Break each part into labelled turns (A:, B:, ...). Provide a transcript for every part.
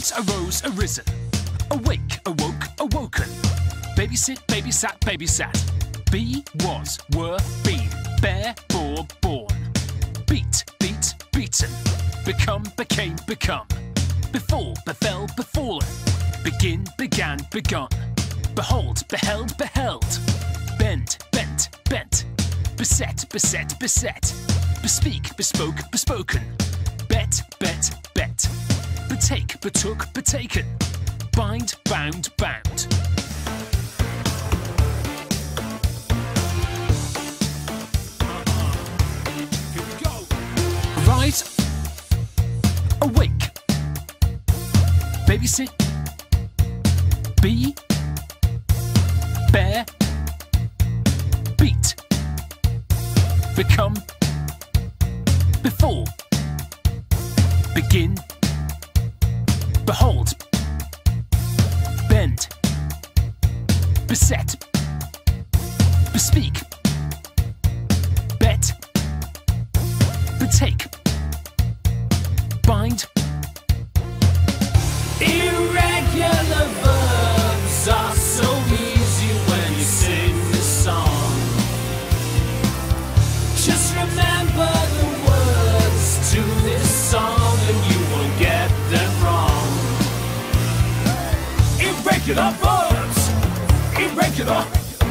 A: Arose, arisen. Awake, awoke, awoken. Babysit, babysat, babysat. Be, was, were, been. Bear, bore, born. Beat, beat, beaten. Become, became, become. Before, befell, befallen. Begin, began, begun. Behold, beheld, beheld. Bend, bent, bent. Beset, beset, beset. Bespeak, bespoke, bespoken. Bet, bet, bet. Betake, betook, betaken. Bind, bound, bound. Rise. Awake. Babysit. Be. Bear. Beat. Become. Before. Begin. Behold. Bend. Beset. Bespeak. Bet. Betake. Bind.
B: Irregular verbs, irregular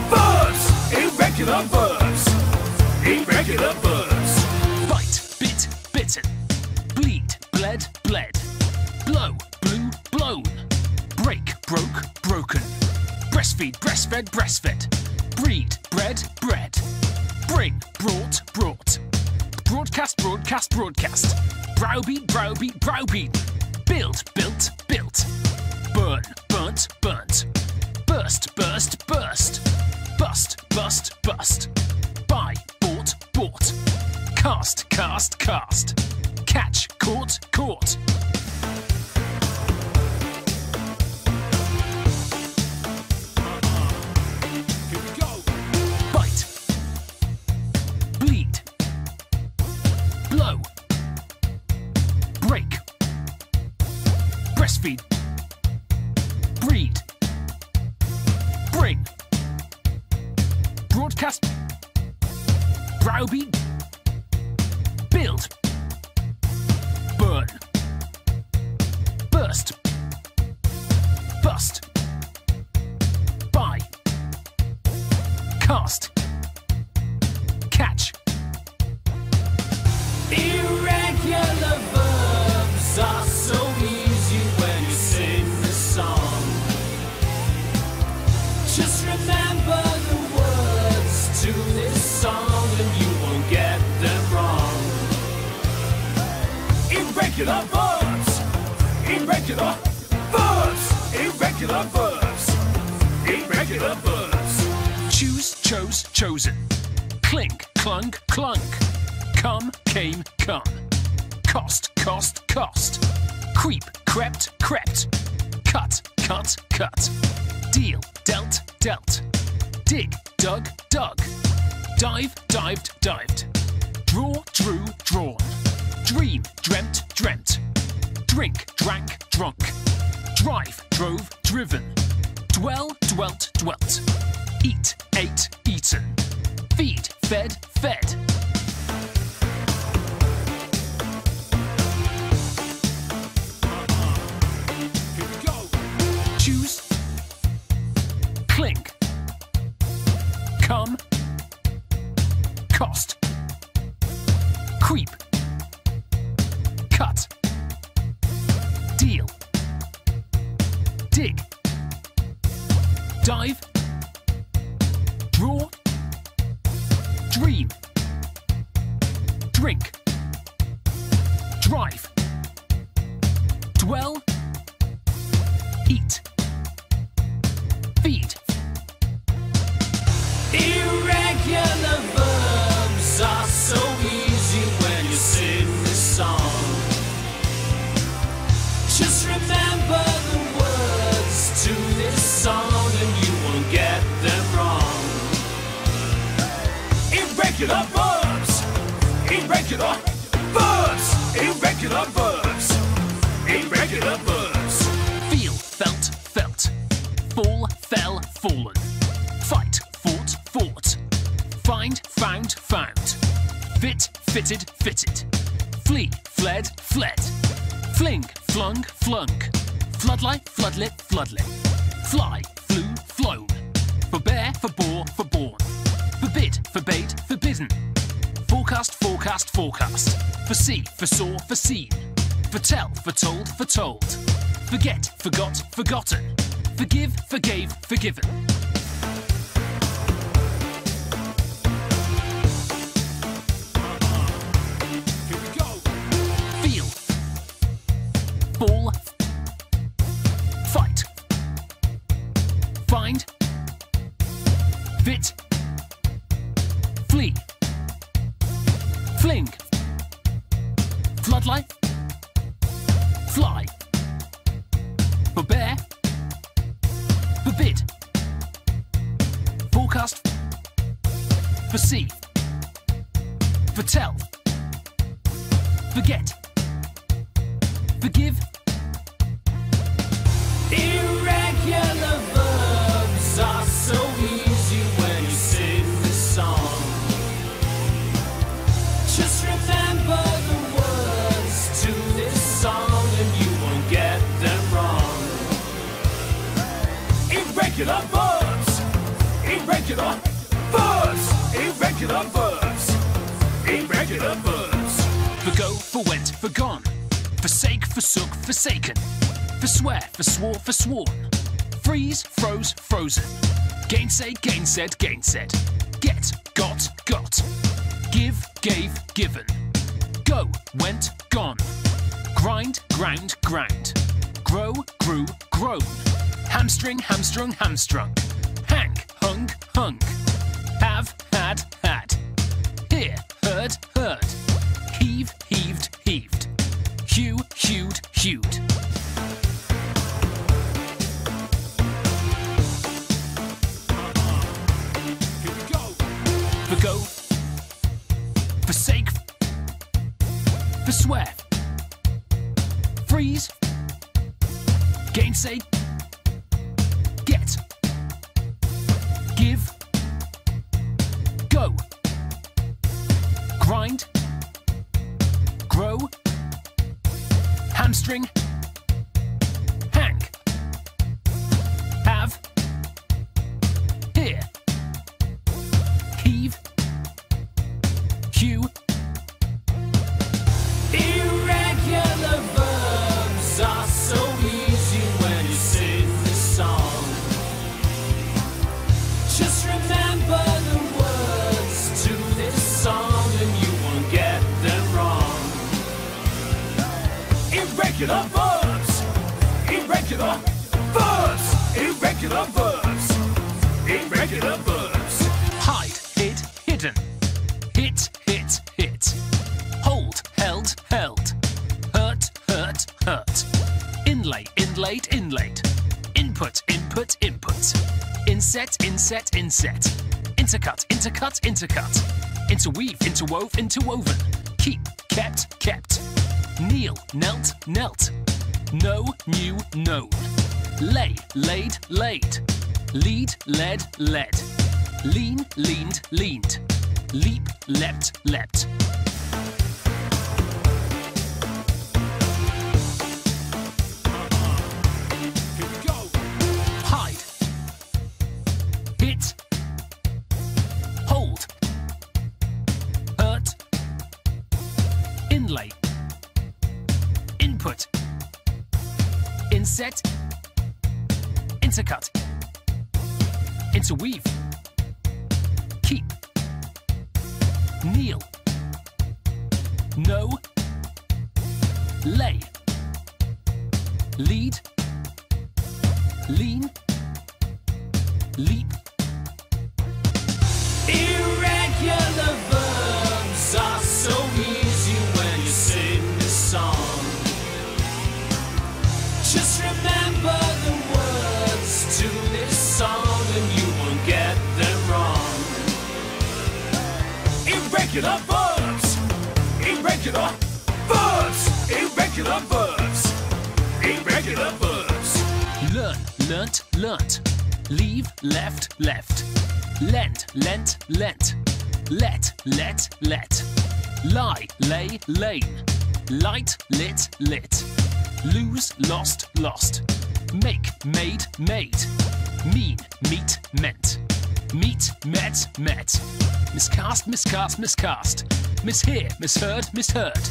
B: verbs, irregular verbs, irregular verbs.
A: Bite, bit, bitten. Bleed, bled, bled. Blow, blew, blown. Break, broke, broken. Breastfeed, breastfed, breastfed. Breed, bred, bred. Bring, brought, brought. Broadcast, broadcast, broadcast. Browbeat, browbeat, browbeat. Build, built, built. Burn, burnt, burnt. Burst, burst, burst. Bust, bust, bust. Buy, bought, bought. Cast, cast, cast. Catch, caught, caught. Bite. Bleed. Blow. Break. Breastfeed. Breed. Bring. Broadcast. Browbeat. Chose, chosen. Clink, clunk, clunk. Come, came, come. Cost, cost, cost. Creep, crept, crept. Cut, cut, cut. Deal, dealt, dealt. Dig, dug, dug. Dive, dived, dived. Draw, drew, drawn. Dream, dreamt, dreamt. Drink, drank, drunk. Drive, drove, driven. Dwell, dwelt, dwelt. Eat, ate, eaten. Feed, fed, fed. Choose. Clink. Come. Cost. Creep. Cut. Deal. Dig. Dive. Draw. Dream. Drink. Find, found, found. Fit, fitted, fitted. Flee, fled, fled. Fling, flung, flung. Floodlight, floodlit, floodlit. Fly, flew, flown. Forbear, forbore, forborn. Forbid, forbade, forbidden. Forecast, forecast, forecast. Foresee, foresaw, foreseen. Foretell, foretold, foretold. Forget, forgot, forgotten. Forgive, forgave, forgiven. Floodlight. Fly. Forbear. Forbid. Forecast. Foresee. Foretell. Forget. Forgive.
B: Irregular irregular verbs, irregular verbs.
A: Forgo, forwent, forgone. Forsake, forsook, forsaken. Forswear, forswore, forsworn. Freeze, froze, frozen. Gainsay, gainsaid, gainsaid. Get, got, got. Give, gave, given. Go, went, gone. Grind, ground, ground. Grow, grew, grown. Hamstring, hamstrung, hamstrung. Hang, hung, hung. Have, had. Heard, heard. Heave, heaved, heaved. Hew, hewed, hewed. Forgo. Forsake. Forswear. Freeze. Gainsay. Hamstring. Inset, inset, inset. Intercut, intercut, intercut. Interweave, interwove, interwoven. Keep, kept, kept. Kneel, knelt, knelt. Know, knew, known. Lay, laid, laid. Lead, led, led. Lean, leaned, leaned. Leap, leapt, leapt. Intercut. Interweave. Keep. Kneel. Know. Lay. Lead. Lean. Leap.
B: Irregular verbs, irregular verbs, irregular verbs, irregular verbs.
A: Learn, learnt, learnt. Leave, left, left. Lent, lent, lent. Let, let, let. Lie, lay, lane. Light, lit, lit. Lose, lost, lost. Make, made, made. Mean, meet, meant. Meet, met, met. Miscast, miscast, miscast. Mishear, misheard, misheard.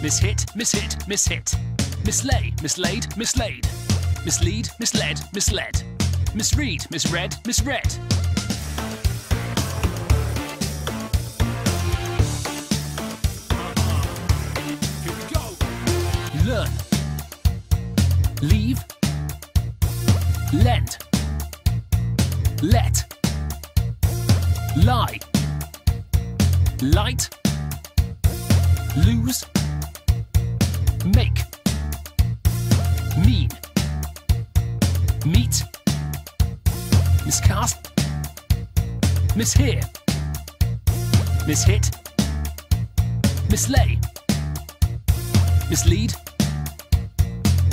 A: Mishit, mishit, mishit. Mislay, mislaid, mislaid. Mislead, misled, misled. Misread, misread, misread. Learn. Leave. Lend. Let. Lie. Light. Lose. Make. Mean. Meet. Miscast. Mishear. Mishit. Mislay. Mislead.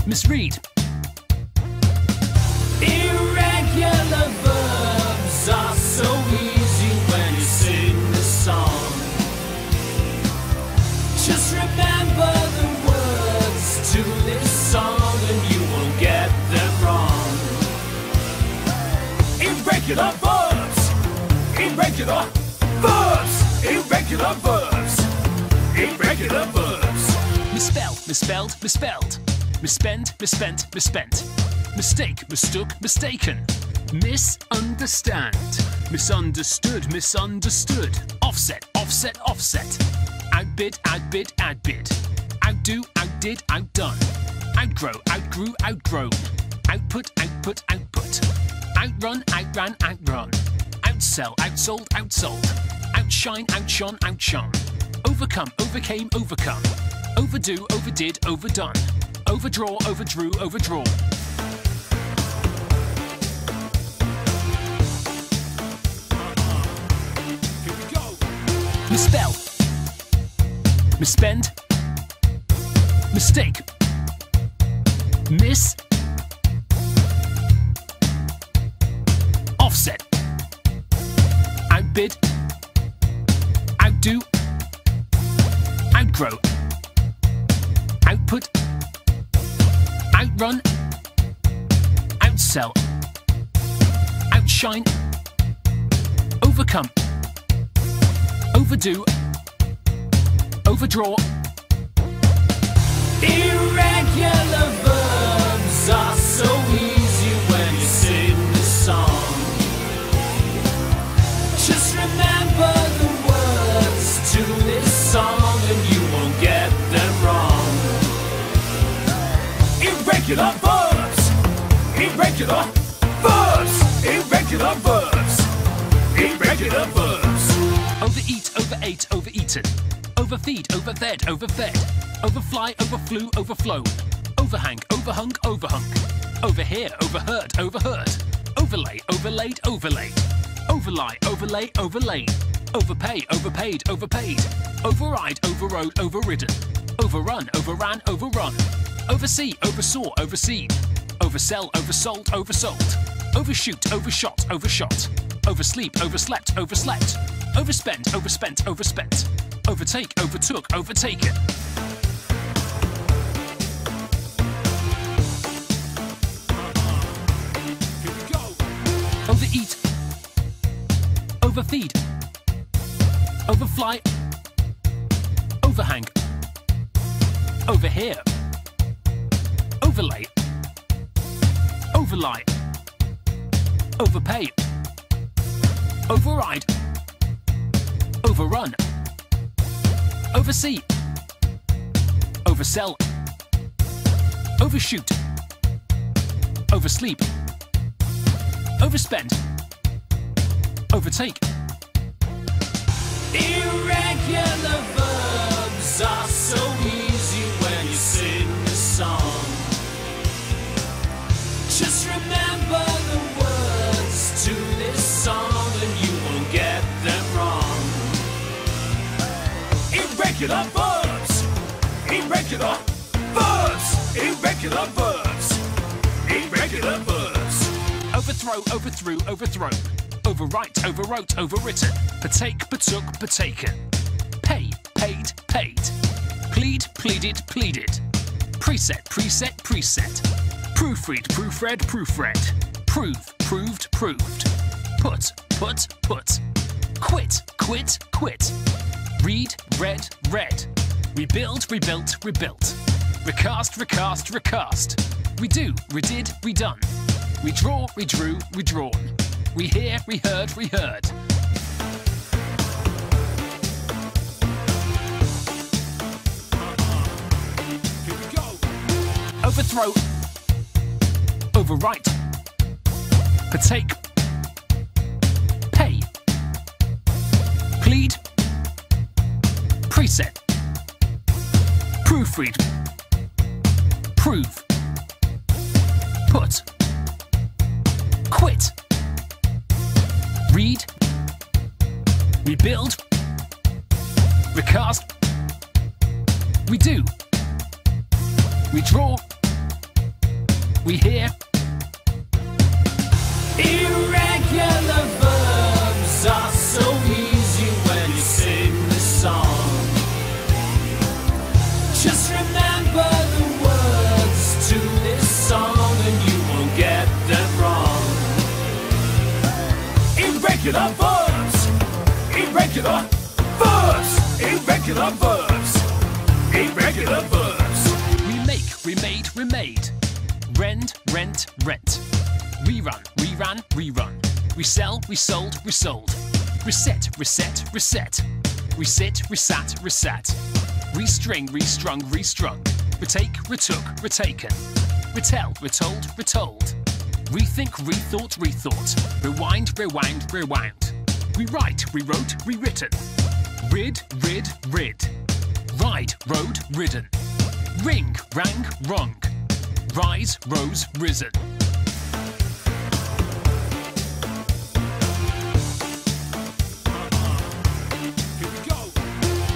A: Misread.
B: Irregular verbs! Irregular verbs! Irregular verbs! Irregular verbs!
A: Misspelled, misspelled, misspelled. Misspent, misspent, misspent. Mistake, mistook, mistaken. Misunderstand. Misunderstood, misunderstood. Offset, offset, offset. Outbid, outbid, outbid. Outdo, outdid, outdone. Outgrow, outgrew, outgrown. Output, output, output. Outrun, outran, outrun. Outsell, outsold, outsold. Outshine, outshone, outshone. Overcome, overcame, overcome. Overdo, overdid, overdone. Overdraw, overdrew,
B: go.
A: Misspell. Misspend. Mistake. Miss. Outbid. Outdo. Outgrow. Output. Outrun. Outsell. Outshine. Overcome. Overdo. Overdraw.
B: Irregular Irregular verbs! Irregular verbs! Irregular verbs! Irregular verbs!
A: Overeat, overeaten. Overfeed, overfed, overfed. Overfly, overflew, overflown. Overhang, overhung, overhung. Overhear, overheard, overheard. Overlay, overlaid, overlaid. Overlie, overlay, overlaid. Overpay, overpaid, overpaid. Override, overrode, overridden. Overrun, overran, overrun. Oversee, oversaw, overseen. Oversell, oversold, oversold. Overshoot, overshot, overshot. Oversleep, overslept, overslept. Overspent, overspent, overspent. Overtake, overtook, overtaken.
B: Here.
A: Overeat. Overfeed. Overfly. Overhang. Overhear. Overlay. Overlie. Overpay. Override. Overrun. Oversee. Oversell. Overshoot. Oversleep. Overspend. Overtake.
B: Irregular Irregular verbs! Irregular verbs! Irregular verbs! Irregular verbs!
A: overthrow, overthrew, overthrown, overwrite, overwrote, overwritten, partake, partook, partaken, pay, paid, paid, plead, pleaded, pleaded, preset, preset, preset, proofread, proofread, proofread, prove, proved, proved, put, put, put, quit, quit, quit, read, read, read, rebuild, rebuilt, rebuilt, recast, recast, recast, redo, redid, redone, redraw, redrew, redrawn, we draw, we drew, we draw. We hear, reheard, reheard. Overthrow, overwrite, partake, pay, plead, preset, proofread, prove, put, quit, read, rebuild, recast, redo, redraw, we hear,
B: Irregular verbs, irregular verbs, irregular verbs, irregular verbs.
A: remake, remade, remade, rend, rent, rent, rerun, reran, rerun, resell, resold, resold, reset, reset, reset, resit, resat, resat, restring, restrung, restrung, retake, retook, retaken, retell, retold, retold, rethink, rethought, rethought, rewind, rewound, rewound, rewrite, rewrote, rewritten, rid, rid, rid, ride, rode, ridden, ring, rang, rung, rise, rose, risen.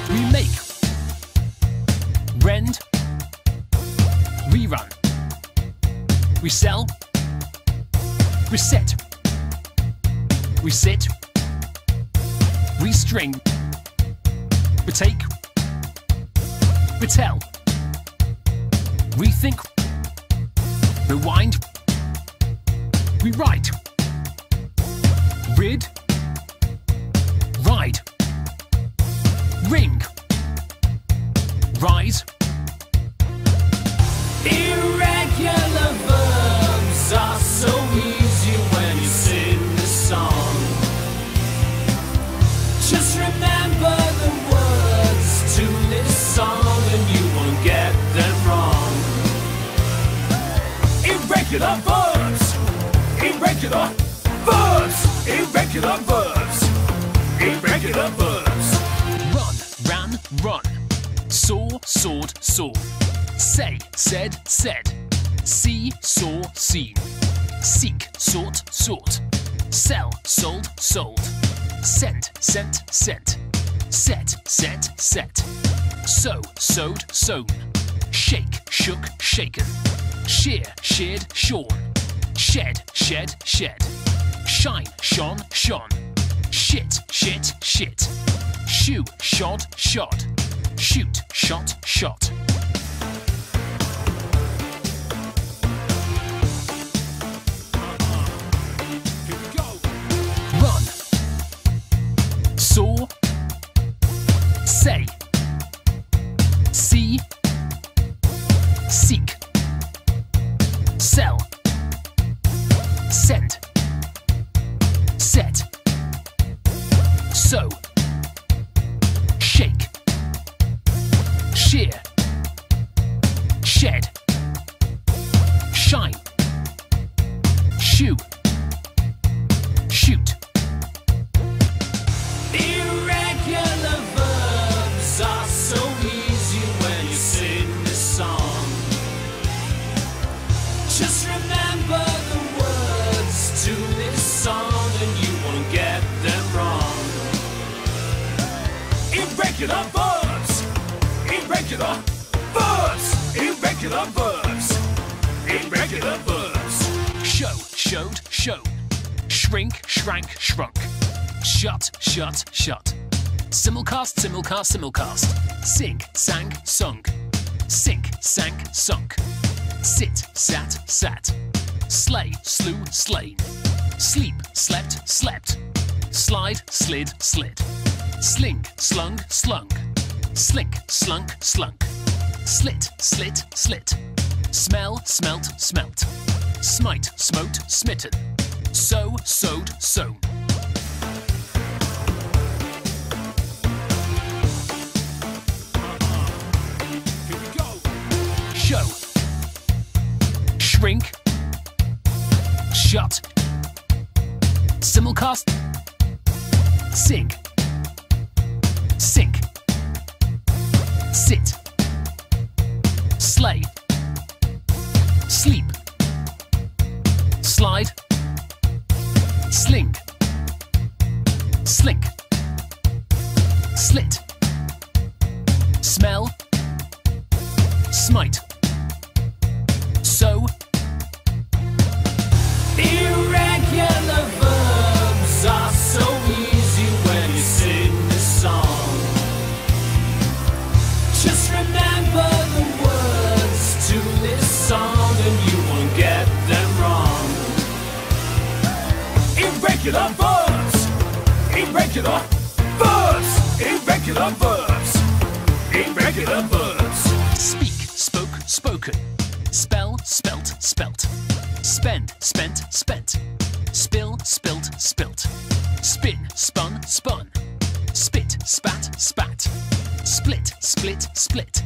A: Remake, rend, rerun, reset, Reset. restring, retake, retell, rethink, rewind, rewrite, rid, ride, ring, rise,
B: Irregular Irregular verbs, irregular verbs, irregular verbs, irregular verbs.
A: run, ran, run, saw, sword, saw, say, said, said, see, saw, seen, seek, sought, sought, sell, sold, sold, sent, sent, sent, set, set, set, sow, sowed, sown, shake, shook, shaken, shear, sheared, shorn, shed, shed, shed, shine, shone, shone, shit, shit, shit, shoe, shod, shod, shoot, shot, shot.
B: Irregular verbs, irregular verbs, irregular verbs, irregular verbs.
A: show, showed, shown. Shrink, shrank, shrunk. Shut, shut, shut. Simulcast, simulcast, simulcast. Sink, sank, sunk. Sink, sank, sunk. Sit, sat, sat. Slay, slew, slain. Sleep, slept, slept. Slide, slid, slid. Sling, slung, slung. Slick, slunk, slunk. Slit, slit, slit. Smell, smelt, smelt. Smite, smote, smitten.
B: Here we go.
A: Show. Shrink. Shut. Simulcast. Sink. Sink. Sit. Slay. Sleep. Slide. Sling. Slink.
B: Irregular verbs, irregular verbs.
A: Speak, spoke, spoken. Spell, spelt, spelt. Spend, spent, spent. Spill, spilt, spilt. Spin, spun, spun. Spit, spat, spat. Split, split, split.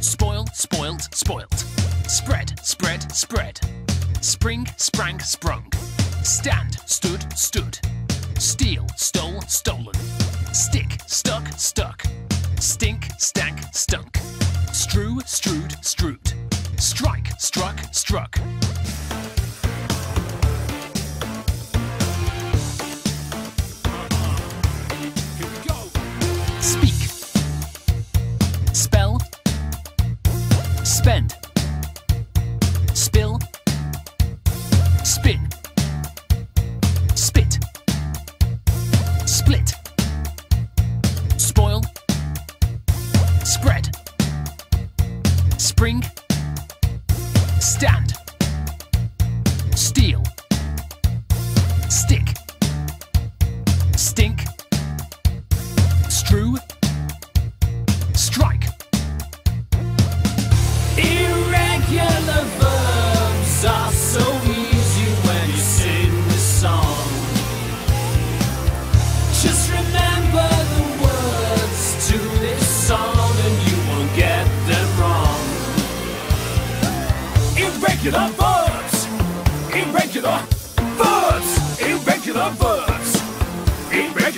A: Spoil, spoiled, spoilt. Spread, spread, spread. Spring, sprang, sprung. Stand, stood, stood. Steal, stole, stolen. Stick, stuck, stuck. Stink, stank, stunk. Strew, strewed, strewed. Strike, struck, struck. Speak. Spell. Spend. Spring.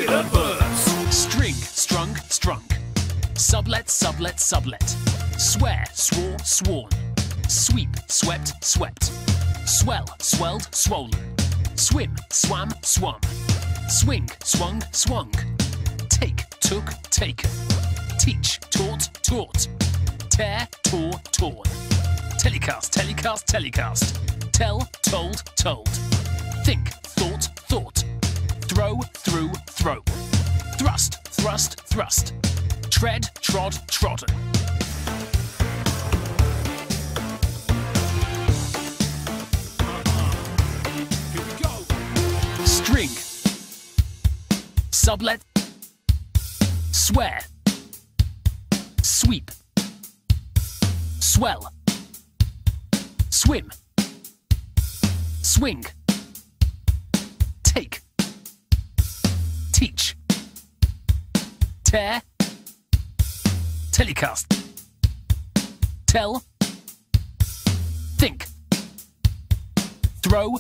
A: String, strung, strunk. Sublet, sublet, sublet. Swear, swore, sworn. Sweep, swept, swept. Swell, swelled, swollen. Swim, swam, swum. Swing, swung, swung. Take, took, taken. Teach, taught, taught. Tear, tore, torn. Telecast, telecast, telecast. Tell, told, told. Think, thought, thought. Throw, threw, throw. Thrust, thrust, thrust. Tread, trod, trodden. String. Sublet. Swear. Sweep. Swell. Swim. Swing. Take. Teach. Tear. Telecast. Tell. Think. Throw.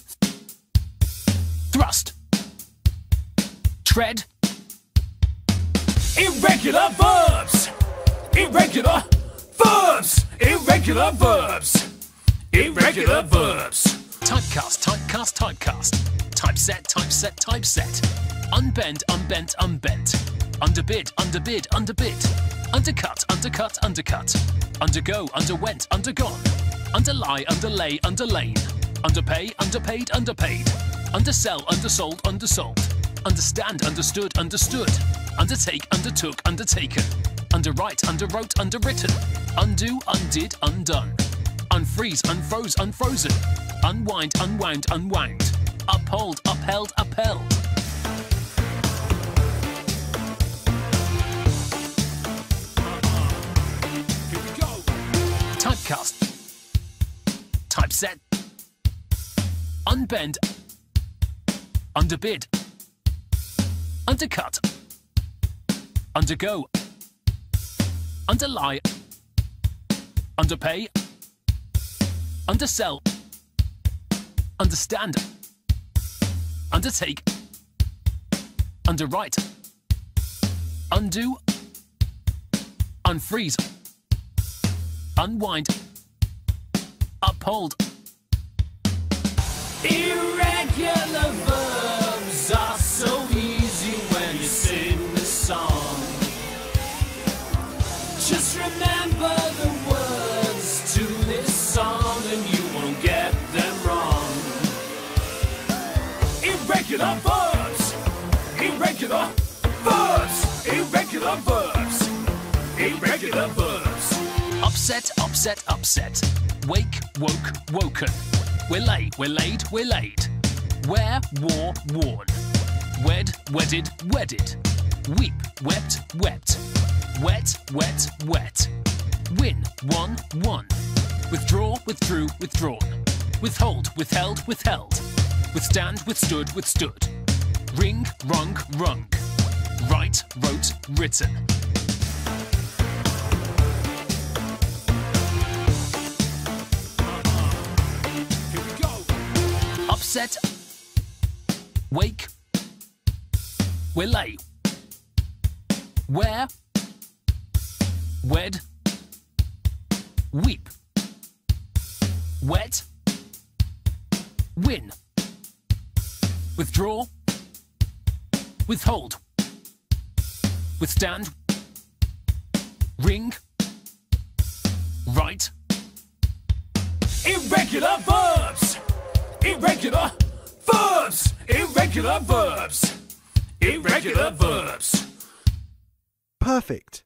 A: Thrust. Tread.
B: Irregular verbs! Irregular verbs! Irregular verbs! Irregular verbs!
A: Typecast, typecast, typecast. Typeset, typeset, typeset. Unbend, unbent, unbent. Underbid, underbid, underbid. Undercut, undercut, undercut. Undergo, underwent, undergone. Underlie, underlay, underlain. Underpay, underpaid, underpaid. Undersell, undersold, undersold. Understand, understood, understood. Undertake, undertook, undertaken. Underwrite, underwrote, underwritten. Undo, undid, undone. Unfreeze, unfroze, unfrozen. Unwind, unwound, unwound. Uphold, upheld, upheld. Typecast. Typeset. Unbend. Underbid. Undercut. Undergo. Underlie. Underpay. Undersell. Understand. Undertake. Underwrite. Undo. Unfreeze. Unwind. Uphold.
B: Irregular verbs are so easy when you sing the song. Just remember the words to this song and you won't get them wrong. Irregular verbs, irregular verbs, irregular verbs, irregular verbs.
A: Upset, upset, upset. Wake, woke, woken. We're lay, we're laid, we're laid. Wear, wore, worn. Wed, wedded, wedded. Weep, wept, wept. Wet, wet, wet. Win, won, won. Withdraw, withdrew, withdrawn. Withhold, withheld, withheld. Withstand, withstood, withstood. Wring, wrung, wrung. Write, wrote, written. Upset, wake, we're lay, wear, wed, weep, wet, win, withdraw, withhold, withstand, wring, write,
B: Irregular verbs. Irregular verbs. Irregular verbs. Irregular verbs.
C: Perfect.